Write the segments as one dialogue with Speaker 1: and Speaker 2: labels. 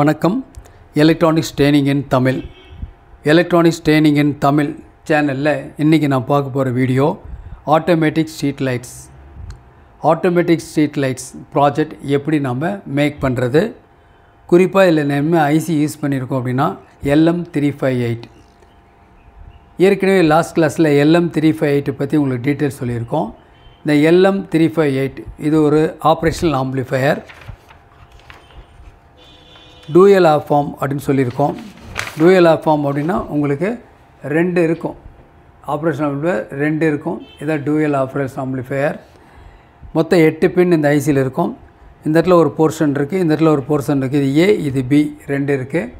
Speaker 1: வணக்கம். Electronics training in Tamil electronics training in Tamil சேனலில் இன்றைக்கி நான் பார்க்க போகிற video automatic street lights automatic street lights project எப்படி நம்ம மேக் பண்ணுறது குறிப்பாக இதில் நம்ம ஐசி யூஸ் பண்ணியிருக்கோம் அப்படின்னா எல்எம் த்ரீ ஃபைவ் எயிட் ஏற்கனவே லாஸ்ட் கிளாஸில் எல்எம் த்ரீ ஃபைவ் எயிட்டை பற்றி உங்களுக்கு டீட்டெயில்ஸ் சொல்லியிருக்கோம். இந்த எல்எம் த்ரீ ஃபைவ் எயிட் இது ஒரு operational amplifier dual of form அப்படின்னு சொல்லியிருக்கோம். டூயல் ஆஃப் ஃபார்ம் அப்படின்னா உங்களுக்கு ரெண்டு இருக்கும். ஆப்ரேஷன் ஆம்ப்ளிஃபையர் ரெண்டு இருக்கும். இதான் டூயல் ஆப்ரேஷன் ஆம்ப்ளிஃபையர் மொத்தம் எட்டு பின் இந்த ஐசியில் இருக்கும். இந்த இடத்துல ஒரு போர்ஷன் இருக்குது இந்த இடத்துல ஒரு போர்ஷன் இருக்குது இது ஏ இது பி ரெண்டு இருக்குது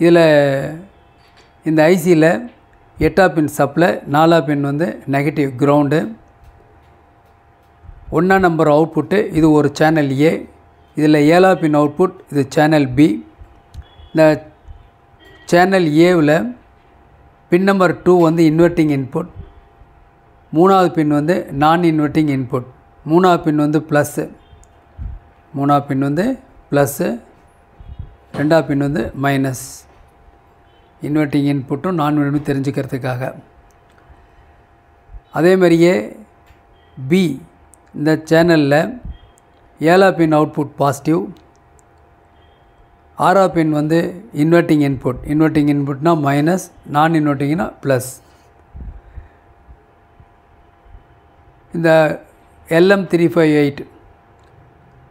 Speaker 1: இதில் இந்த ஐசியில் எட்டா பின் சப்ளை நாலா பின் வந்து நெகட்டிவ் கிரவுண்டு ஒன்றா நம்பர் அவுட்புட்டு இது ஒரு சேனல் ஏ இதில் ஏழா பின் அவுட்புட் இது சேனல் பி இந்த சேனல் ஏவில் பின் நம்பர் டூ வந்து இன்வெர்ட்டிங் இன்புட் மூணாவது பின் வந்து நான் இன்வெர்ட்டிங் இன்புட் மூணாவது பின் வந்து ப்ளஸ்ஸு மூணாவது பின் வந்து ப்ளஸ்ஸு ரெண்டாவது பின் வந்து மைனஸ் இன்வெர்ட்டிங் இன்புட்டும் நான் இன்வெர்ட்டும் தெரிஞ்சுக்கிறதுக்காக. அதே மாதிரியே பி இந்த சேனலில் ஏழா பின் அவுட்புட் பாசிட்டிவ் ஆறா பின் வந்து இன்வெர்ட்டிங் இன்புட் இன்வெர்ட்டிங் இன்புட்னா மைனஸ் நான் இன்வெர்ட்டிங்னா ப்ளஸ் இந்த எல்எம் த்ரீ ஃபைவ் எயிட்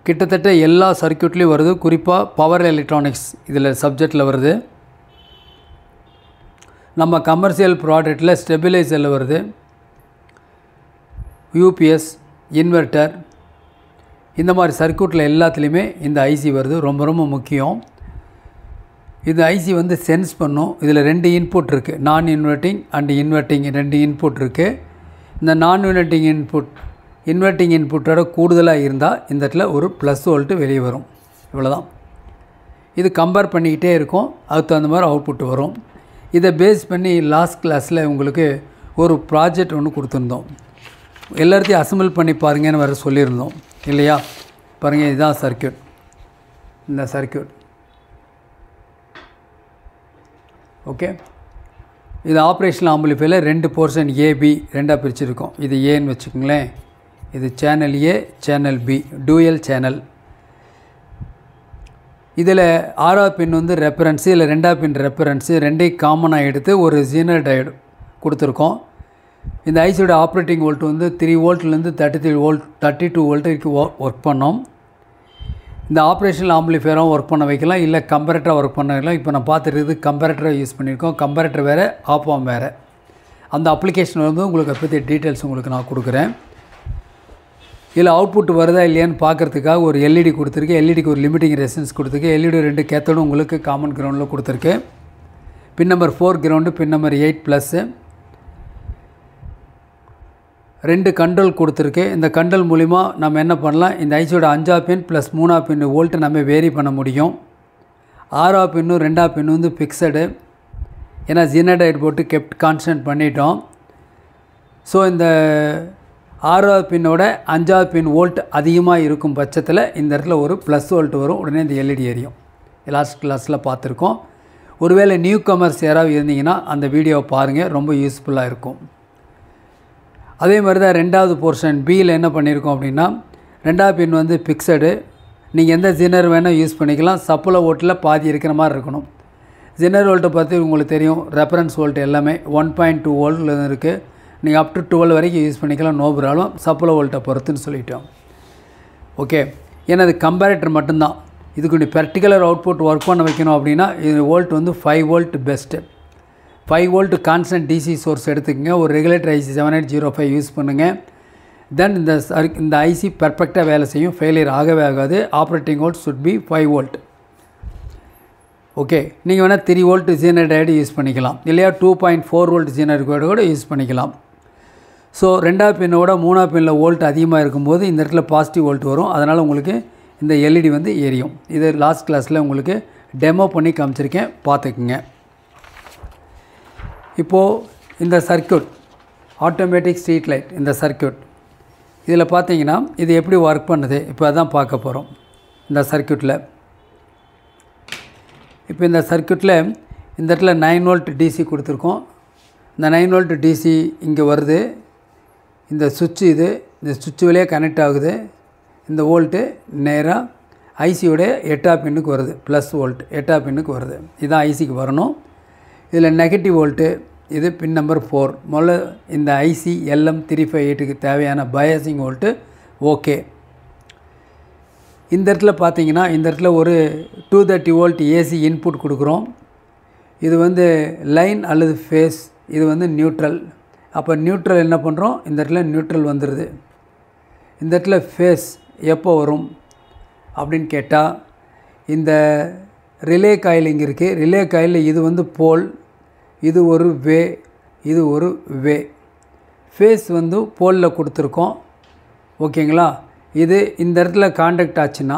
Speaker 1: கிட்டத்தட்ட எல்லா சர்க்கியூட்லேயும் வருது. குறிப்பாக பவர் எலக்ட்ரானிக்ஸ் இதில் சப்ஜெக்டில் வருது. நம்ம கமர்ஷியல் ப்ராடக்டில் ஸ்டெபிலைசரில் வருது. யூபிஎஸ் இன்வெர்ட்டர் இந்த மாதிரி சர்க்கியூட்டில் எல்லாத்துலேயுமே இந்த ஐசி வருது. ரொம்ப ரொம்ப முக்கியம். இந்த ஐசி வந்து சென்ஸ் பண்ணும். இதில் ரெண்டு இன்புட் இருக்குது நான் இன்வெர்ட்டிங் அண்ட் இன்வெர்ட்டிங் ரெண்டு இன்புட் இருக்குது இந்த நான் இன்வெர்ட்டிங் இன்புட் இன்வெர்ட்டிங் இன்புட்டோட கூடுதலாக இருந்தால் இந்த இடத்துல ஒரு ப்ளஸ் வோல்ட்டு வெளியே வரும். இவ்வளோதான் இது கம்பேர் பண்ணிக்கிட்டே இருக்கும். அதுக்கு தகுந்த மாதிரி அவுட்புட் வரும். இதை பேஸ் பண்ணி லாஸ்ட் கிளாஸில் உங்களுக்கு ஒரு ப்ராஜெக்ட் ஒன்று கொடுத்துருந்தோம். எல்லாத்தையும் அசம்பிள் பண்ணி பாருங்கன்னு வர சொல்லியிருந்தோம். இல்லையா பாருங்கள் இதுதான் சர்க்கியூட் இந்த சர்க்கியூட் ஓகே இது ஆப்ரேஷனல் ஆம்பிளிஃபையில் ரெண்டு போர்ஷன் ஏபி ரெண்டாக பிரிச்சுருக்கோம். இது ஏன்னு வச்சுக்கோங்களேன். இது channel A channel B dual channel இதில் ஆறாவது பின் வந்து ரெஃபரன்ஸு இல்லை ரெண்டாவது பின் ரெஃபரன்ஸு ரெண்டையும் காமனாக எடுத்து ஒரு ஜீனர் டயடு கொடுத்துருக்கோம். இந்த ஐசியோட ஆப்ரேட்டிங் வோல்ட் வந்து three வோல்ட்லேருந்து thirty three volt thirty two volt வரைக்கும் ஒர்க் பண்ணோம். இந்த ஆப்ரேஷனல் ஆம்பிளிஃபையரும் ஒர்க் பண்ண வைக்கலாம். இல்லை கம்பரேட்டராக ஒர்க் பண்ண வைக்கலாம். இப்போ நான் பார்த்துருக்குது கம்பரேட்டரை யூஸ் பண்ணியிருக்கோம். கம்பரேட்டர் வேறு ஆப்பாம் வேறு. அந்த அப்ளிகேஷன் வந்து உங்களுக்கு பற்றி டீட்டெயில்ஸ் உங்களுக்கு நான் கொடுக்குறேன். இதில் அவுட்புட் வருதா இல்லையான்னு பார்க்குறதுக்காக ஒரு எல்இடி கொடுத்துருக்கு எல்இடிக்கு ஒரு லிமிட்டிங் ரெசன்ஸ் கொடுத்துருக்கு எல்இடி ரெண்டு கேத்தோடும் உங்களுக்கு காமன் கிரவுண்டில் கொடுத்துருக்கு pin number four ground pin number eight plus ரெண்டு கண்ட்ரோல் கொடுத்துருக்கு. இந்த கண்ட்ரோல் மூலிமா நம்ம என்ன பண்ணலாம்? இந்த ஐசியோட அஞ்சா பின் ப்ளஸ் மூணா பின் வோல்ட்டு நம்ம வேரி பண்ண முடியும். ஆறா பின்னும் ரெண்டா பின்னு வந்து ஃபிக்ஸடு ஏன்னா ஜீனடைட் போட்டு கெப்ட் கான்ஸ்டன்ட் பண்ணிட்டோம். ஸோ இந்த ஆறாவது பின்னோட அஞ்சாவது பின் வோல்ட் அதிகமாக இருக்கும் பட்சத்தில் இந்த இடத்துல ஒரு ப்ளஸ் வோல்ட் வரும். உடனே இந்த எல்இடி எரியும். லாஸ்ட் கிளாஸில் பார்த்துருக்கோம். ஒருவேளை நியூ கமர்ஸ் யாராவது இருந்தீங்கன்னா அந்த வீடியோவை பாருங்கள் ரொம்ப யூஸ்ஃபுல்லாக இருக்கும். அதே மாதிரி தான் ரெண்டாவது போர்ஷன் பியில் என்ன பண்ணியிருக்கோம் அப்படின்னா ரெண்டாவது பின் வந்து ஃபிக்ஸடு நீங்கள் எந்த ஜின்னர் வேணால் யூஸ் பண்ணிக்கலாம். சப்புல ஓட்டில் பாதி இருக்கிற மாதிரி இருக்கணும். ஜின்னர் வோல்ட்டை பற்றி உங்களுக்கு தெரியும். ரெஃபரன்ஸ் வோல்ட் எல்லாமே ஒன் பாயிண்ட் டூ வோல்ட்டில் இருக்குது நீங்கள் அப் டு டுவெல் வரைக்கும் யூஸ் பண்ணிக்கலாம். நோ ப்ராப்ளம் சப்புல வோல்ட்டை பொறுத்துன்னு சொல்லிட்டோம். ஓகே ஏன்னா அது கம்பேரேட்டர் மட்டும்தான். இதுக்கு நீ பர்டிகுலர் அவுட்புட் ஒர்க் பண்ண வைக்கணும் அப்படின்னா இது வோல்ட் வந்து five volt best five volt constant DC source எடுத்துக்கங்க. ஒரு regulator IC seven eight zero five use பண்ணுங்கள் தென் இந்த இந்த ஐசி பர்ஃபெக்டாக வேலை செய்யும். ஃபெயிலியர் ஆகவே ஆகாது. Operating volt should be five volt okay நீங்கள் வேணால் three volt zener diode use பண்ணிக்கலாம். இல்லையா two point four volt zener கூட யூஸ் பண்ணிக்கலாம். ஸோ ரெண்டாவது பின்னோட மூணாவது பின்னில் வோல்ட் அதிகமாக இருக்கும்போது இந்த இடத்துல பாசிட்டிவ் வோல்ட் வரும். அதனால் உங்களுக்கு இந்த எல்இடி வந்து எரியும். இது லாஸ்ட் கிளாஸில் உங்களுக்கு டெமோ பண்ணி காமிச்சிருக்கேன். பார்த்துக்குங்க. இப்போது இந்த சர்க்கியூட் ஆட்டோமேட்டிக் ஸ்ட்ரீட் லைட் இந்த சர்க்கியூட் இதில் பார்த்தீங்கன்னா இது எப்படி ஒர்க் பண்ணுது? இப்போ அதான் பார்க்க போகிறோம் இந்த சர்க்கியூட்டில் இப்போ இந்த சர்க்யூட்டில் இந்த இடத்துல நைன் வோல்ட் டிசி கொடுத்துருக்கோம். இந்த நைன் வோல்ட் டிசி இங்கே வருது. இந்த சுவிட்சு இது. இந்த சுவிட்சு வழியாக கனெக்ட் ஆகுது. இந்த வோல்ட்டு நேராக ஐசியோடைய எட்டா பின்னுக்கு வருது. ப்ளஸ் வோல்ட் எட்டா பின்னுக்கு வருது. இதுதான் ஐசிக்கு வரணும். இதில் நெகட்டிவ் வோல்ட்டு இது பின் நம்பர் ஃபோர் முதல்ல இந்த ஐசி எல்எம் த்ரீ ஃபைவ் எயிட்டுக்கு தேவையான பயாசிங் வோல்ட்டு ஓகே இந்த இடத்துல பார்த்தீங்கன்னா இந்த இடத்துல ஒரு two thirty volt AC input கொடுக்குறோம். இது வந்து லைன் அல்லது ஃபேஸ் இது வந்து நியூட்ரல் அப்போ நியூட்ரல் என்ன பண்ணுறோம் இந்த இடத்துல நியூட்ரல் வந்துடுது இந்த இடத்துல ஃபேஸ் எப்போ வரும் அப்படின்னு கேட்டால் இந்த ரிலே காயில் இங்கே இருக்குது ரிலே காயில் இது வந்து போல் இது ஒரு வே இது ஒரு வே. ஃபேஸ் வந்து போலில் கொடுத்துருக்கோம். ஓகேங்களா? இது இந்த இடத்துல காண்டக்ட் ஆச்சுன்னா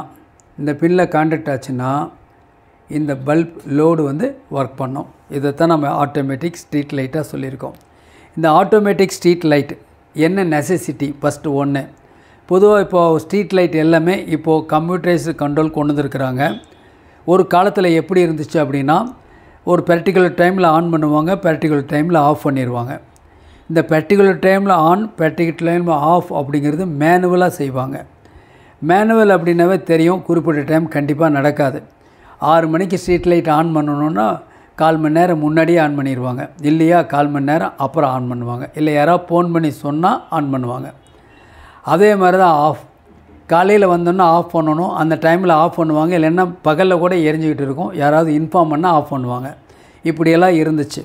Speaker 1: இந்த பின்னில் காண்டக்ட் ஆச்சுன்னா இந்த பல்ப் லோடு வந்து ஒர்க் பண்ணோம். இதைத்தான் நம்ம ஆட்டோமேட்டிக் ஸ்ட்ரீட் லைட்டாக சொல்லியிருக்கோம். இந்த ஆட்டோமேட்டிக் ஸ்ட்ரீட் லைட் என்ன நெசசிட்டி ஃபஸ்ட்டு ஒன்று பொதுவாக இப்போது ஸ்ட்ரீட் லைட் எல்லாமே இப்போது கம்ப்யூட்டரைஸ்டு கண்ட்ரோல் கொண்டு வந்துருக்குறாங்க. ஒரு காலத்தில் எப்படி இருந்துச்சு அப்படின்னா ஒரு பர்டிகுலர் டைமில் ஆன் பண்ணுவாங்க பர்டிகுலர் டைமில் ஆஃப் பண்ணிடுவாங்க இந்த பர்டிகுலர் டைமில் ஆன் பர்டிகுலர் டைமில் ஆஃப் அப்படிங்கிறது மேனுவலாக செய்வாங்க. மேனுவல் அப்படின்னாவே தெரியும் குறிப்பிட்ட டைம் கண்டிப்பாக நடக்காது. ஆறு மணிக்கு ஸ்ட்ரீட் லைட் ஆன் பண்ணணுன்னா கால் மணி நேரம் முன்னாடியே ஆன் பண்ணிடுவாங்க இல்லையா கால் மணி நேரம் அப்புறம் ஆன் பண்ணுவாங்க. இல்லை யாராவது ஃபோன் பண்ணி சொன்னால் ஆன் பண்ணுவாங்க. அதே மாதிரி தான் ஆஃப் காலையில் வந்தோன்னா ஆஃப் பண்ணணும். அந்த டைமில் ஆஃப் பண்ணுவாங்க. இல்லைன்னா பகலில் கூட எரிஞ்சிக்கிட்டு இருக்கும். யாராவது இன்ஃபார்ம் பண்ணால் ஆஃப் பண்ணுவாங்க. இப்படியெல்லாம் இருந்துச்சு.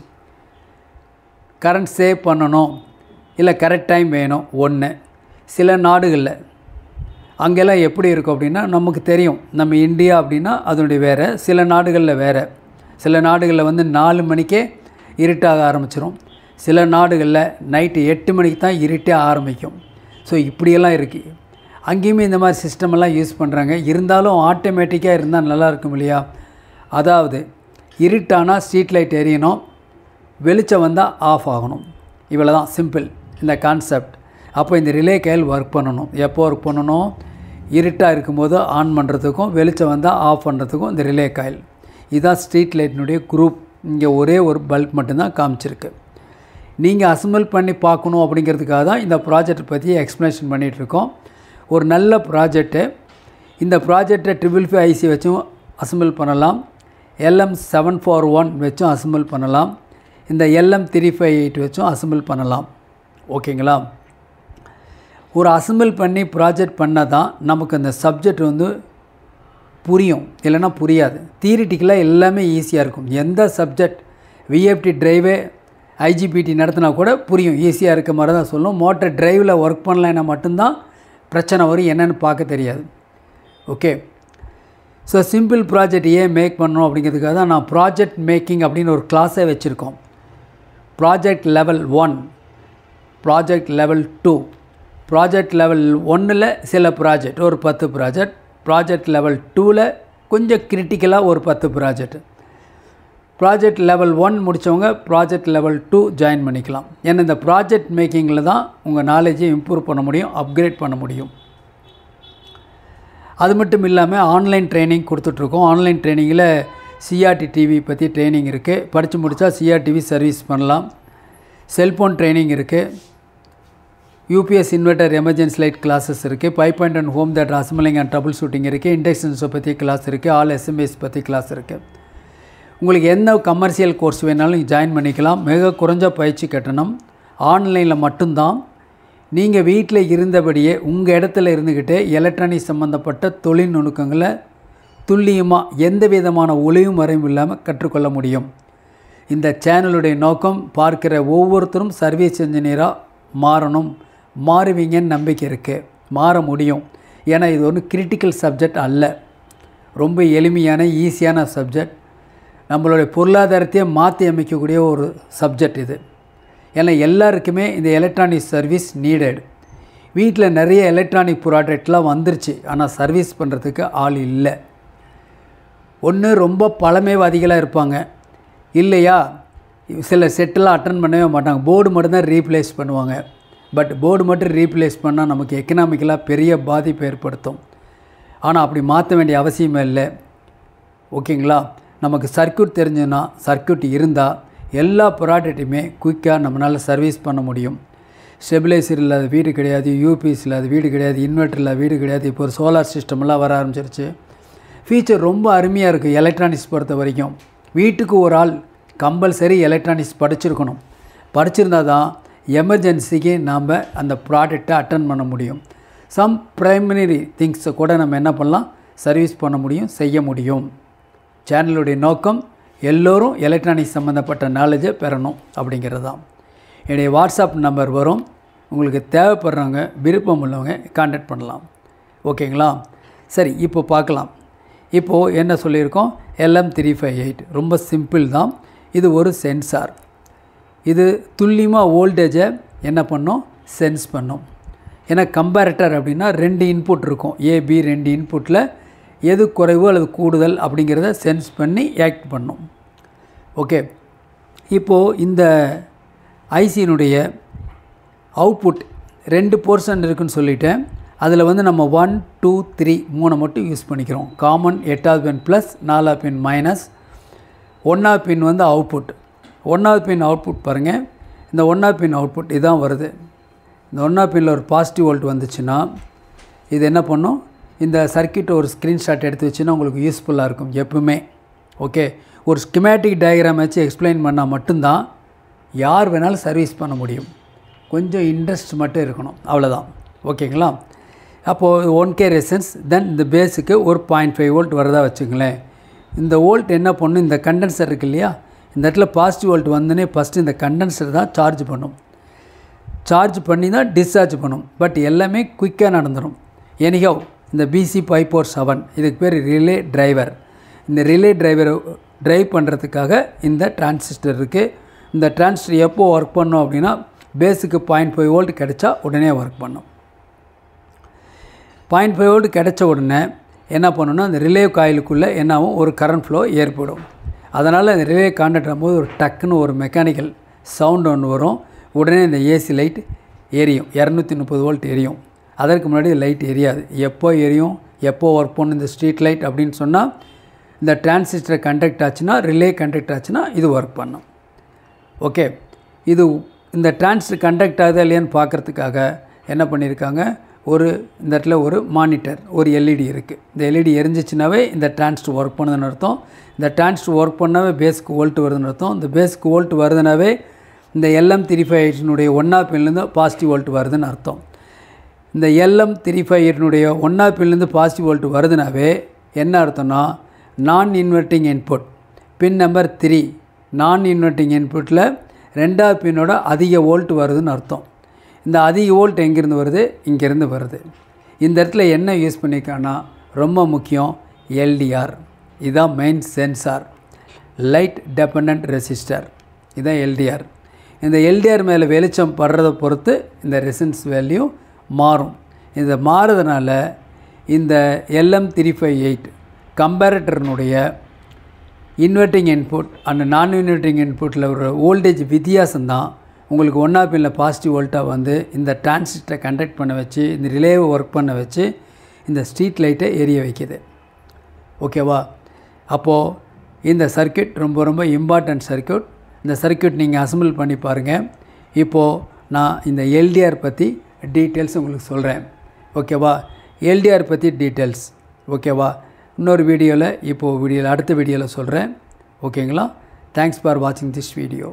Speaker 1: கரண்ட் சேவ் பண்ணணும். இல்லை கரெக்ட் டைம் வேணும். ஒன்று சில நாடுகளில். அங்கெல்லாம் எப்படி இருக்கும் அப்படின்னா நமக்கு தெரியும். நம்ம இந்தியா அப்படின்னா அதனுடைய வேறு. சில நாடுகளில் வேறு. சில நாடுகளில் வந்து நாலு மணிக்கே இருட்டாக ஆரம்பிச்சிடும் சில நாடுகளில் நைட்டு எட்டு மணிக்கு தான் இருட்டே ஆரம்பிக்கும். ஸோ இப்படியெல்லாம் இருக்குது அங்கேயுமே இந்த மாதிரி சிஸ்டமெல்லாம் யூஸ் பண்ணுறாங்க இருந்தாலும் ஆட்டோமேட்டிக்காக இருந்தால் நல்லா இருக்கும் இல்லையா? அதாவது இருட்டானால் ஸ்ட்ரீட் லைட் எரியணும். வெளிச்சம் வந்தால் ஆஃப் ஆகணும். இவ்வளோ தான் சிம்பிள் இந்த கான்செப்ட் அப்போ இந்த ரிலே கையில் ஒர்க் பண்ணணும். எப்போ ஒர்க் பண்ணணும்? இருட்டாக இருக்கும்போது ஆன் பண்ணுறதுக்கும் வெளிச்சம் வந்தால் ஆஃப் பண்ணுறதுக்கும் இந்த ரிலே காயில். இதுதான் ஸ்ட்ரீட் லைட்டினுடைய குரூப் இங்கே ஒரே ஒரு பல்ப் மட்டும்தான் காமிச்சிருக்கு. நீங்கள் அசம்பிள் பண்ணி பார்க்கணும் அப்படிங்கிறதுக்காக தான் இந்த ப்ராஜெக்ட் பற்றி எக்ஸ்ப்ளனேஷன் பண்ணிகிட்ருக்கோம் ஒரு நல்ல ப்ராஜெக்ட்டு இந்த ப்ராஜெக்டை ட்ரிபிள் ஃபைவ் ஐசி வச்சும் அசம்பிள் பண்ணலாம். எல்எம் செவன் ஃபோர் ஒன் வச்சும் அசம்பிள் பண்ணலாம். இந்த எல்எம் த்ரீ ஃபைவ் எயிட் வச்சும் அசம்பிள் பண்ணலாம். ஓகேங்களா? ஒரு அசம்பிள் பண்ணி ப்ராஜெக்ட் பண்ணால் தான் நமக்கு அந்த சப்ஜெக்ட் வந்து புரியும். இல்லைன்னா புரியாது. தியரிட்டிக்கலாக எல்லாமே ஈஸியாக இருக்கும். எந்த சப்ஜெக்ட் விஎஃப்டி ட்ரைவே ஐஜிபிடி நடத்தினா கூட புரியும். ஈஸியாக இருக்க மாதிரி தான் சொல்லும் மோட்டர் ட்ரைவில் ஒர்க் பண்ணலைன்னா மட்டும்தான் பிரச்சனை வரும் என்னென்னு பார்க்க தெரியாது. ஓகே ஸோ சிம்பிள் ப்ராஜெக்ட் ஏன் மேக் பண்ணணும் அப்படிங்கிறதுக்காக தான் நான் ப்ராஜெக்ட் மேக்கிங் அப்படின்னு ஒரு கிளாஸே வச்சுருக்கோம். Project level one project level two project level ஒன்றில் சில ப்ராஜெக்ட் ஒரு பத்து ப்ராஜெக்ட் ப்ராஜெக்ட் லெவல் டூவில் கொஞ்சம் கிரிட்டிக்கலாக ஒரு பத்து ப்ராஜெக்ட் ப்ராஜெக்ட் லெவல் ஒன் முடித்தவங்க ப்ராஜெக்ட் லெவல் டூ ஜாயின் பண்ணிக்கலாம். ஏன்னா இந்த ப்ராஜெக்ட் மேக்கிங்கில் தான் உங்கள் நாலேஜை இம்ப்ரூவ் பண்ண முடியும் அப்கிரேட் பண்ண முடியும். அது மட்டும் இல்லாமல் ஆன்லைன் ட்ரைனிங் கொடுத்துட்ருக்கோம். ஆன்லைன் ட்ரைனிங்கில் சிஆர்டி டிவி பற்றி ட்ரைனிங் இருக்குது படித்து முடித்தா சிஆர்டிவி சர்வீஸ் பண்ணலாம். செல்ஃபோன் ட்ரைனிங் இருக்குது UPS inverter emergency light classes இருக்குது pipe point and home that assembling and trouble shooting இருக்குது இண்டக்ஷன்ஸை பற்றி கிளாஸ் இருக்குது ஆல் எஸ்எம்எஸ் பற்றி கிளாஸ் இருக்குது உங்களுக்கு எந்த கமர்ஷியல் கோர்ஸ் வேணாலும் ஜாயின் பண்ணிக்கலாம். மிக குறைஞ்ச பயிற்சி கட்டணம். ஆன்லைனில் மட்டும்தான். நீங்கள் வீட்டில் இருந்தபடியே உங்கள் இடத்துல இருந்துக்கிட்டே எலக்ட்ரானிக் சம்மந்தப்பட்ட தொழில் நுணுக்கங்களை துல்லியமாக எந்த விதமான ஒளியும் வரையும் இல்லாமல் கற்றுக்கொள்ள முடியும். இந்த சேனலுடைய நோக்கம் பார்க்கிற ஒவ்வொருத்தரும் சர்வீஸ் இன்ஜினியராக மாறணும். மாறுவீங்கன்னு நம்பிக்கை இருக்குது மாற முடியும். ஏன்னா இது ஒன்றும் கிரிட்டிக்கல் சப்ஜெக்ட் அல்ல. ரொம்ப எளிமையான ஈஸியான சப்ஜெக்ட் நம்மளுடைய பொருளாதாரத்தையே மாற்றி அமைக்கக்கூடிய ஒரு சப்ஜெக்ட் இது. ஏன்னா எல்லாருக்குமே இந்த எலக்ட்ரானிக் சர்வீஸ் நீடட் வீட்டில் நிறைய எலக்ட்ரானிக் ப்ராடக்ட்லாம் வந்துருச்சு. ஆனால் சர்வீஸ் பண்ணுறதுக்கு ஆள் இல்லை. ஒன்று ரொம்ப பழமைவாதிகளாக இருப்பாங்க. இல்லையா? சில செட்டெல்லாம் அட்டன் பண்ணவே மாட்டாங்க. போர்டு மட்டும்தான் ரீப்ளேஸ் பண்ணுவாங்க. பட் போர்டு மட்டும் ரீப்ளேஸ் பண்ணால் நமக்கு எக்கனாமிக்கலாக பெரிய பாதிப்பு ஏற்படுத்தும். ஆனால் அப்படி மாற்ற வேண்டிய அவசியமே இல்லை. ஓகேங்களா? நமக்கு சர்க்யூட் தெரிஞ்சதுன்னா சர்க்யூட் இருந்தால் எல்லா ப்ராடக்ட்டையுமே குயிக்காக நம்மளால் சர்வீஸ் பண்ண முடியும். ஸ்டெபிலைசர் இல்லாத வீடு கிடையாது யூபிஎஸ் இல்லாத வீடு கிடையாது இன்வெர்டர் இல்லாத வீடு கிடையாது. இப்போ ஒரு சோலார் சிஸ்டம்லாம் வர ஆரம்பிச்சிருச்சு. ஃபீச்சர் ரொம்ப அருமையாக இருக்குது எலக்ட்ரானிக்ஸ் பொறுத்த வரைக்கும். வீட்டுக்கு ஒரு ஆள் கம்பல்சரி எலக்ட்ரானிக்ஸ் படிச்சிருக்கணும். படிச்சிருந்தா தான் எமர்ஜென்சிக்கு நாம் அந்த ப்ராடக்டை அட்டன் பண்ண முடியும். சம் ப்ரைமரி திங்ஸை கூட நம்ம என்ன பண்ணலாம்? சர்வீஸ் பண்ண முடியும் செய்ய முடியும். சேனலுடைய நோக்கம் எல்லோரும் எலக்ட்ரானிக்ஸ் சம்மந்தப்பட்ட நாலேஜை பெறணும் அப்படிங்கிறது தான் என்னுடைய வாட்ஸ்அப் நம்பர் வரும். உங்களுக்கு தேவைப்படுறவங்க விருப்பம் உள்ளவங்க காண்டாக்ட் பண்ணலாம். ஓகேங்களா சரி இப்போ பார்க்கலாம். இப்போது என்ன சொல்லியிருக்கோம்? எல்எம் த்ரீ ஃபைவ் எயிட் ரொம்ப சிம்பிள் தான். இது ஒரு சென்சார் இது துல்லியமாக வோல்டேஜை என்ன பண்ணும்? சென்ஸ் பண்ணும். ஏன்னா கம்பேரட்டர் அப்படின்னா ரெண்டு இன்புட் இருக்கும். ஏபி ரெண்டு இன்புட்டில் எது குறைவு அல்லது கூடுதல் அப்படிங்கிறத சென்ஸ் பண்ணி ஆக்ட் பண்ணும். ஓகே இப்போது இந்த ஐசியினுடைய அவுட்புட் ரெண்டு போர்ஷன் இருக்குன்னு சொல்லிட்டேன். அதில் வந்து நம்ம ஒன் டூ த்ரீ மூணை மட்டும் யூஸ் பண்ணிக்கிறோம். காமன் எட்டாவது பின் ப்ளஸ் நாலாவது பின் மைனஸ் ஒன்றாவது பின் வந்து அவுட்புட் ஒன்றாவது பின் அவுட்புட் பாருங்கள் இந்த ஒன்றாவது பின் அவுட்புட் இதான் வருது. இந்த ஒன்றாவது பின்னில் ஒரு பாசிட்டிவ் வோல்ட் வந்துச்சுன்னா இது என்ன பண்ணும்? இந்த சர்க்கியூட்டை ஒரு ஸ்க்ரீன்ஷாட் எடுத்து வச்சுன்னா உங்களுக்கு யூஸ்ஃபுல்லாக இருக்கும் எப்பவுமே. ஓகே ஒரு ஸ்கிமேட்டிக் டயக்ராம் வச்சு எக்ஸ்பிளைன் பண்ணால் மட்டும்தான் யார் வேணாலும் சர்வீஸ் பண்ண முடியும். கொஞ்சம் இன்ட்ரெஸ்ட் மட்டும் இருக்கணும் அவ்வளோதான் ஓகேங்களா அப்போது ஒன் கே ரெசன்ஸ் தென் இந்த பேஸுக்கு ஒரு பாயிண்ட் ஃபைவ் வோல்ட் வரதா வச்சுங்களேன். இந்த வோல்ட் என்ன பண்ணும்? இந்த கண்டென்சர் இருக்கு இல்லையா? இந்த இடத்துல பாசிட்டிவ் வோல்ட் வந்தோடனே ஃபஸ்ட்டு இந்த கண்டென்சர் தான் சார்ஜ் பண்ணும். சார்ஜ் பண்ணி தான் டிஸ்சார்ஜ் பண்ணும். பட் எல்லாமே குயிக்காக நடந்துடும் எனிஹவ் இந்த பிசி ஃபைவ் ஃபோர் செவன் இதுக்கு பேர் ரிலே டிரைவர் இந்த ரிலே டிரைவரை ட்ரைவ் பண்ணுறதுக்காக இந்த டிரான்சிஸ்டர் இருக்குது இந்த டிரான்சிஸ்டர் எப்போ ஒர்க் பண்ணோம் அப்படின்னா பேஸுக்கு பாயிண்ட் ஃபைவ் வோல்ட் கிடைச்சா உடனே ஒர்க் பண்ணும். பாயிண்ட் ஃபைவ் வோல்ட் கிடச்ச உடனே என்ன பண்ணணும்னா அந்த ரிலே காயிலுக்குள்ளே என்னாகும் ஒரு கரண்ட் ஃப்ளோ ஏற்படும். அதனால் அந்த ரிலே கான்டாக்ட் ஆகும்போது ஒரு டக்குன்னு ஒரு மெக்கானிக்கல் சவுண்ட் ஒன்று வரும். உடனே இந்த ஏசி லைட் எரியும் இரநூத்தி முப்பது வோல்ட் எரியும் அதற்கு முன்னாடி லைட் எரியாது. எப்போ எரியும் எப்போ ஒர்க் பண்ணும் இந்த ஸ்ட்ரீட் லைட் அப்படின்னு சொன்னால் இந்த டிரான்சிஸ்டர் கண்டக்ட் ஆச்சுன்னா ரிலே கண்டக்ட் ஆச்சுன்னா இது ஒர்க் பண்ணும். ஓகே இது இந்த டிரான்சிஸ்டர் கண்டக்ட் ஆகுதா இல்லையான்னு பார்க்குறதுக்காக என்ன பண்ணியிருக்காங்க? ஒரு இந்த இடத்துல ஒரு மானிட்டர் ஒரு எல்இடி இருக்குது இந்த எல்இடி எரிஞ்சிச்சுனாவே இந்த டிரான்ஸ்டர் ஒர்க் பண்ணுதுன்னு அர்த்தம். இந்த டிரான்ஸ்டர் ஒர்க் பண்ணாவே பேஸ்க்கு வோல்ட் வருதுன்னு அர்த்தம். இந்த பேஸ்க்கு வோல்ட் வருதுனாவே இந்த எல்எம் த்ரீ ஃபைவ் எயிட்னுடைய ஒன்னா பின்லேருந்து பாசிட்டிவ் வோல்ட் வருதுன்னு அர்த்தம். இந்த எல்எம் த்ரீ ஃபைவ் எயிட்னுடைய ஒன்றா பின்லேருந்து பாசிட்டிவ் வோல்ட் வருதுனாவே என்ன அர்த்தம்னா non inverting input. Pin number three non inverting இன்புட்டில் ரெண்டாவது பின்னோட அதிக வோல்ட் வருதுன்னு அர்த்தம். இந்த அதிக வோல்ட் எங்கேருந்து வருது? இங்கேருந்து வருது. இந்த இடத்துல என்ன யூஸ் பண்ணியிருக்காங்கன்னா ரொம்ப முக்கியம் எல்டிஆர். இதுதான் main sensor light depend resistor இதுதான் எல்டிஆர். இந்த எல்டிஆர் மேலே வெளிச்சம் படுறதை பொறுத்து இந்த ரெசன்ஸ் வேல்யூ மாறும். இந்த மாறுறதுனால இந்த LM three five eight கம்பேரட்டர்னுடைய inverting input and non inverting இன்புட்டில் ஒரு வோல்டேஜ் வித்தியாசம்தான். உங்களுக்கு உங்களுக்கு ஒன்றா இல்லை பாசிட்டிவ் வோல்ட்டாக வந்து இந்த டிரான்சிஸ்டரை கண்டக்ட் பண்ண வச்சு இந்த ரிலேவை ஒர்க் பண்ண வச்சு இந்த ஸ்ட்ரீட் லைட்டை எரிய வைக்கிது. ஓகேவா அப்போது இந்த சர்க்கியூட் ரொம்ப ரொம்ப இம்பார்ட்டண்ட் சர்க்கியூட் இந்த சர்க்கியூட் நீங்கள் அசம்பிள் பண்ணி பாருங்கள் இப்போது நான் இந்த எல்டிஆர் பற்றி டீட்டெயில்ஸ் உங்களுக்கு சொல்கிறேன் ஓகேவா? எல்டிஆர் பற்றி டீட்டெயில்ஸ். ஓகேவா? இன்னொரு வீடியோவில் இப்போது வீடியோவில் அடுத்த வீடியோவில் சொல்கிறேன் ஓகேங்களா? தேங்க்ஸ் ஃபார் வாட்சிங் திஸ் வீடியோ